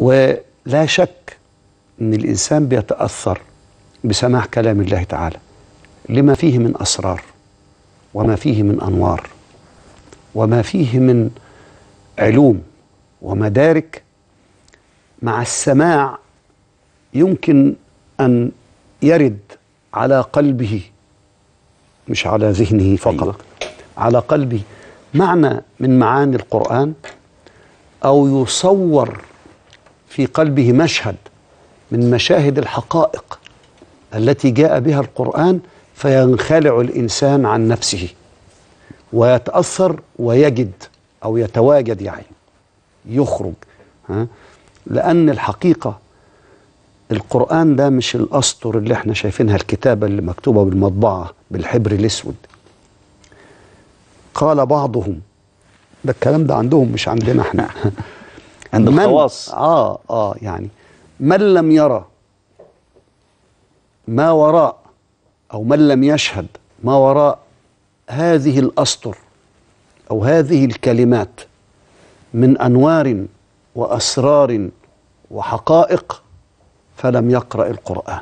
ولا شك إن الإنسان بيتأثر بسماع كلام الله تعالى لما فيه من أسرار وما فيه من أنوار وما فيه من علوم ومدارك مع السماع يمكن أن يرد على قلبه مش على ذهنه فقط أيوة. على قلبه معنى من معاني القرآن أو يصور في قلبه مشهد من مشاهد الحقائق التي جاء بها القرآن فينخلع الإنسان عن نفسه ويتأثر ويجد أو يتواجد يعني يخرج ها؟ لأن الحقيقة القرآن ده مش الأسطر اللي إحنا شايفينها الكتابة اللي مكتوبة بالمطبعة بالحبر الأسود. قال بعضهم ده الكلام ده عندهم مش عندنا إحنا. عند من- الخواص. آه آه يعني من لم يرى ما وراء أو من لم يشهد ما وراء هذه الأسطر أو هذه الكلمات من أنوار وأسرار وحقائق فلم يقرأ القرآن.